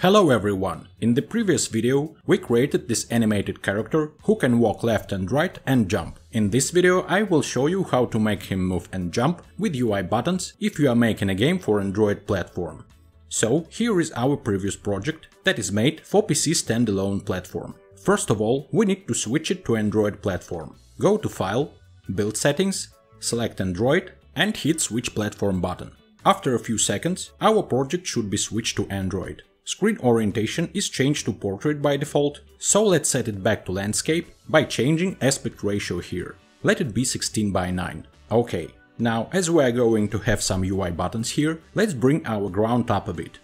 Hello everyone! In the previous video, we created this animated character who can walk left and right and jump. In this video, I will show you how to make him move and jump with UI buttons if you are making a game for Android platform. So, here is our previous project that is made for PC standalone platform. First of all, we need to switch it to Android platform. Go to File, Build Settings, select Android and hit Switch Platform button. After a few seconds, our project should be switched to Android. Screen orientation is changed to portrait by default, so let's set it back to landscape by changing aspect ratio here. Let it be 16 by 9. Okay, now as we are going to have some UI buttons here, let's bring our ground up a bit.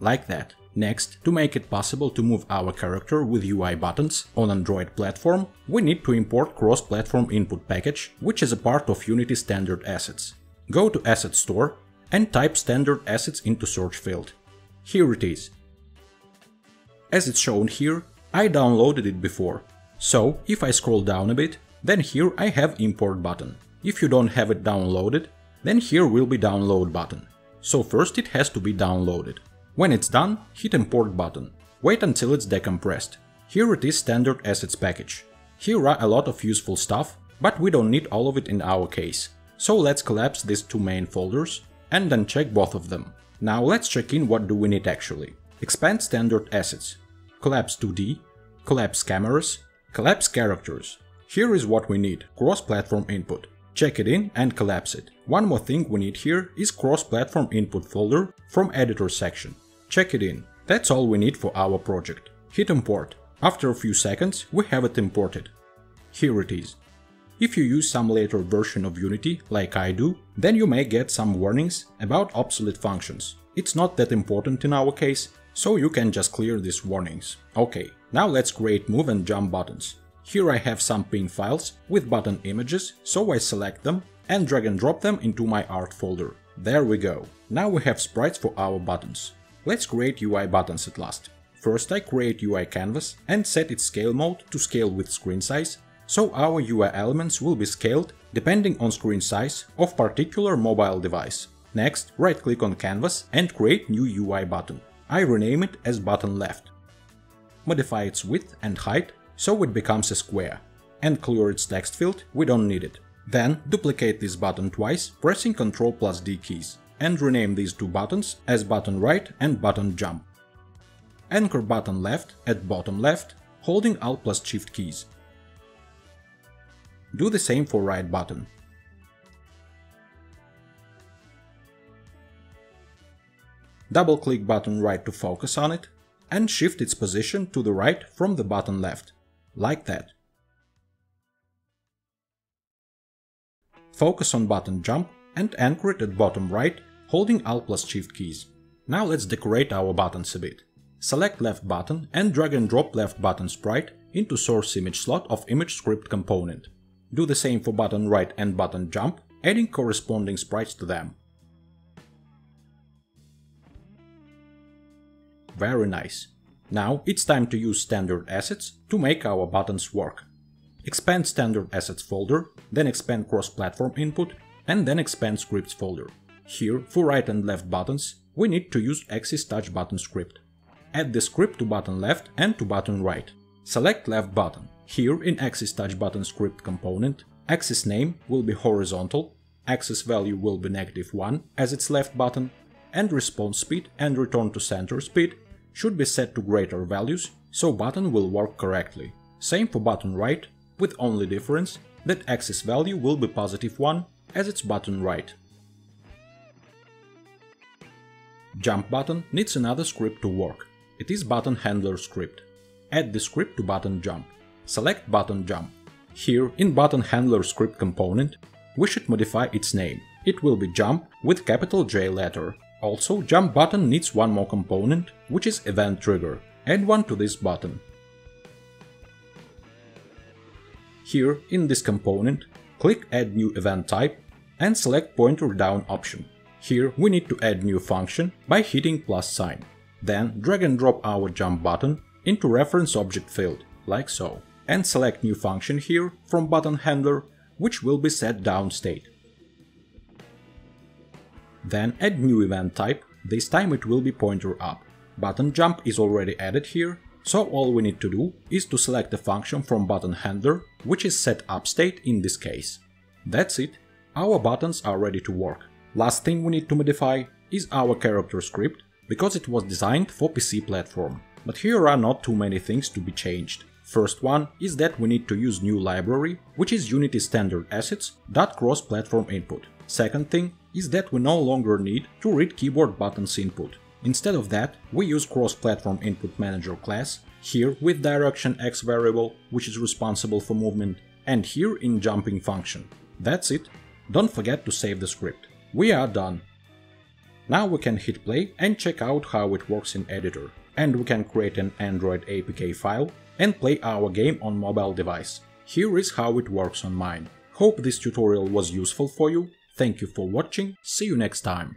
Like that. Next, to make it possible to move our character with UI buttons on Android platform, we need to import cross-platform input package, which is a part of Unity standard assets. Go to Asset Store and type standard assets into search field. Here it is. As it's shown here, I downloaded it before. So, if I scroll down a bit, then here I have import button. If you don't have it downloaded, then here will be download button. So first it has to be downloaded. When it's done, hit import button. Wait until it's decompressed. Here it is standard assets package. Here are a lot of useful stuff, but we don't need all of it in our case. So let's collapse these two main folders and then check both of them. Now let's check in what do we need actually. Expand standard assets, collapse 2D, collapse cameras, collapse characters. Here is what we need, cross-platform input. Check it in and collapse it. One more thing we need here is cross-platform input folder from editor section. Check it in. That's all we need for our project. Hit import. After a few seconds we have it imported. Here it is. If you use some later version of Unity, like I do, then you may get some warnings about obsolete functions. It's not that important in our case, so you can just clear these warnings. Ok, now let's create move and jump buttons. Here I have some PNG files with button images, so I select them and drag and drop them into my art folder. There we go. Now we have sprites for our buttons. Let's create UI buttons at last. First I create UI canvas and set its scale mode to scale with screen size so our UI elements will be scaled depending on screen size of particular mobile device. Next, right-click on canvas and create new UI button. I rename it as button left. Modify its width and height so it becomes a square. And clear its text field, we don't need it. Then duplicate this button twice, pressing Ctrl plus D keys, and rename these two buttons as button right and button jump. Anchor button left at bottom left, holding Alt plus Shift keys. Do the same for right button. Double-click button right to focus on it, and shift its position to the right from the button left, like that. Focus on button jump and anchor it at bottom right, holding Alt plus Shift keys. Now let's decorate our buttons a bit. Select left button and drag and drop left button sprite into source image slot of image script component. Do the same for button right and button jump, adding corresponding sprites to them. Very nice. Now it's time to use standard assets to make our buttons work. Expand standard assets folder, then expand cross-platform input, and then expand scripts folder. Here, for right and left buttons, we need to use Axis Touch button script. Add the script to button left and to button right. Select left button. Here in Axis Touch button script component, axis name will be horizontal, axis value will be negative 1 as its left button, and response speed and return to center speed should be set to greater values, so button will work correctly. Same for button right, with only difference that axis value will be positive 1 as its button right. Jump button needs another script to work. It is button handler script. Add the script to button jump select button jump. Here, in button handler script component, we should modify its name. It will be jump with capital J letter. Also, jump button needs one more component, which is event trigger. Add one to this button. Here, in this component, click add new event type and select pointer down option. Here we need to add new function by hitting plus sign. Then drag and drop our jump button into reference object field, like so and select new function here from button handler, which will be set down state. Then add new event type, this time it will be pointer up. Button jump is already added here, so all we need to do is to select a function from button handler, which is set up state in this case. That's it, our buttons are ready to work. Last thing we need to modify is our character script, because it was designed for PC platform. But here are not too many things to be changed. First one is that we need to use new library, which is Unity Standard Assets dot cross-platform input. Second thing is that we no longer need to read keyboard buttons input. Instead of that, we use cross-platform input manager class, here with direction x variable, which is responsible for movement, and here in jumping function. That's it. Don't forget to save the script. We are done. Now we can hit play and check out how it works in editor. And we can create an Android APK file and play our game on mobile device. Here is how it works on mine. Hope this tutorial was useful for you. Thank you for watching, see you next time.